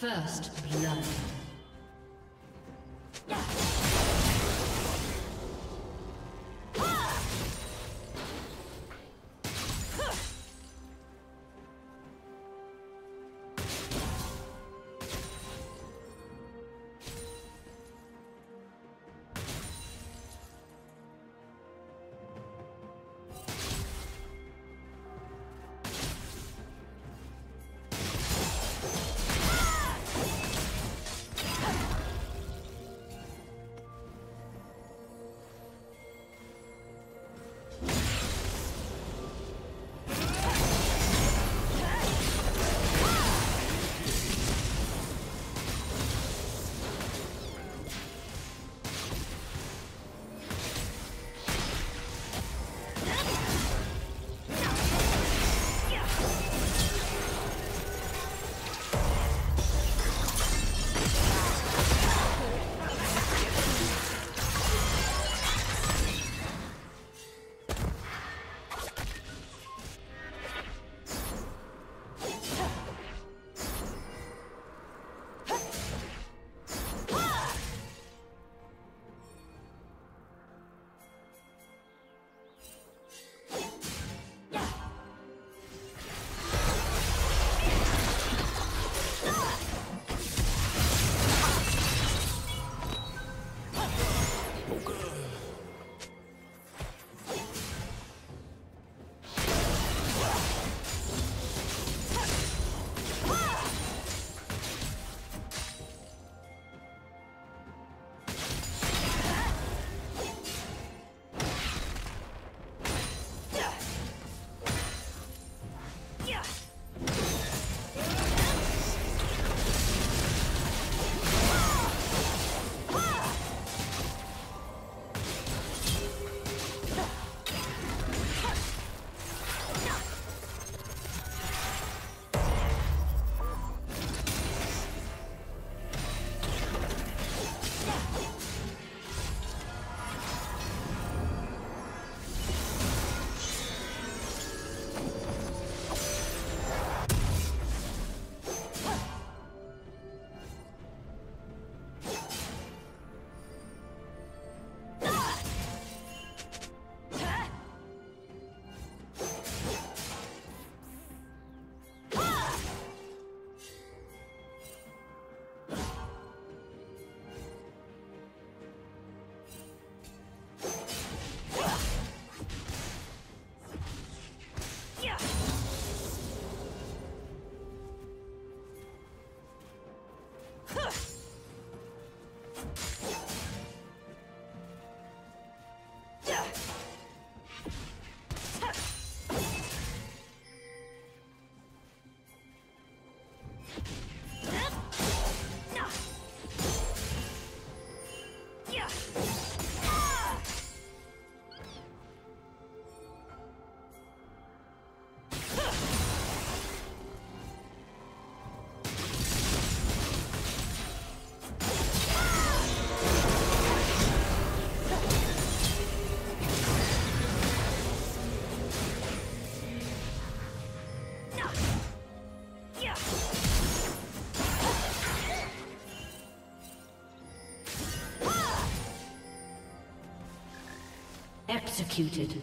First blood. Executed.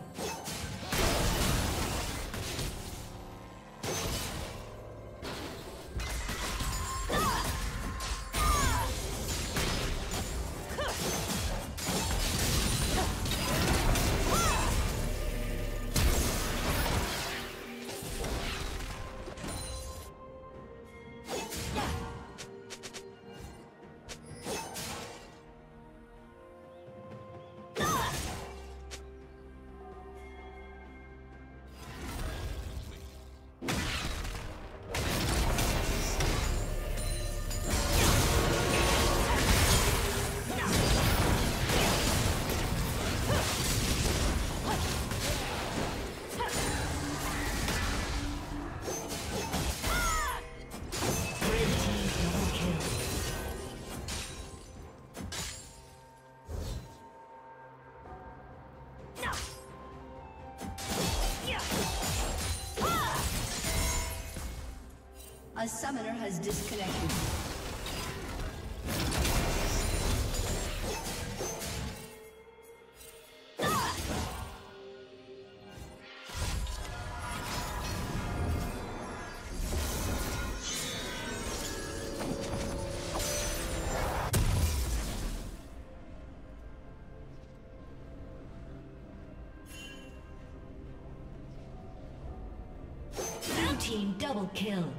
A summoner has disconnected. team double kill.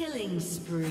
Killing spree.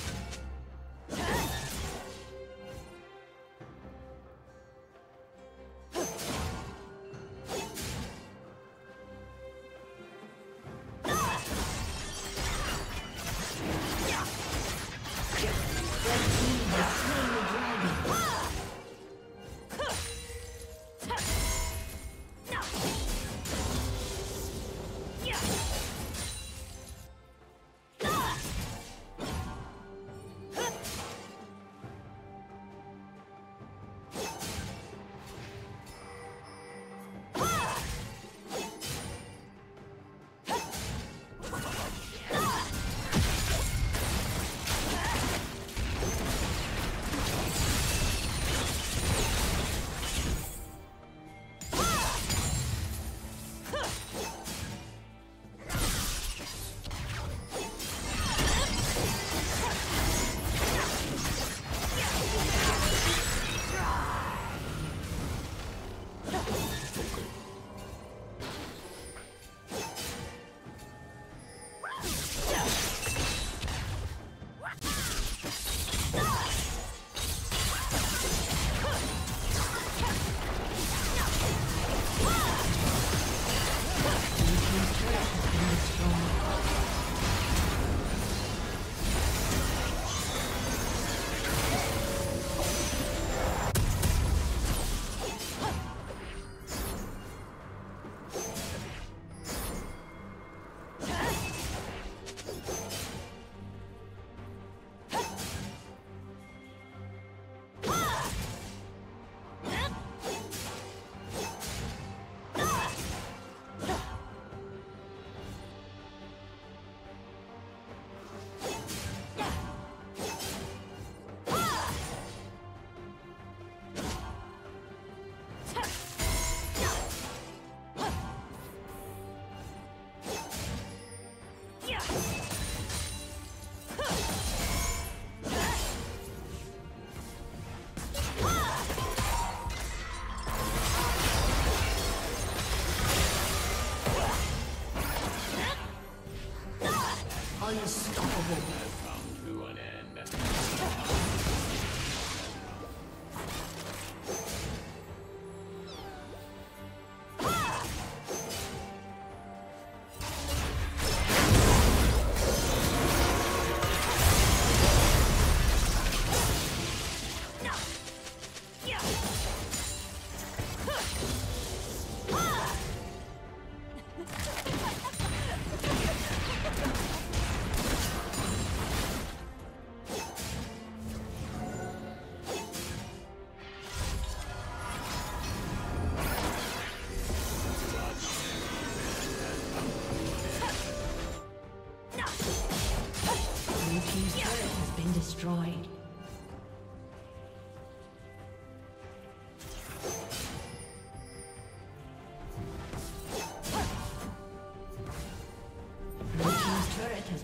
Unstoppable.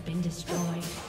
been destroyed.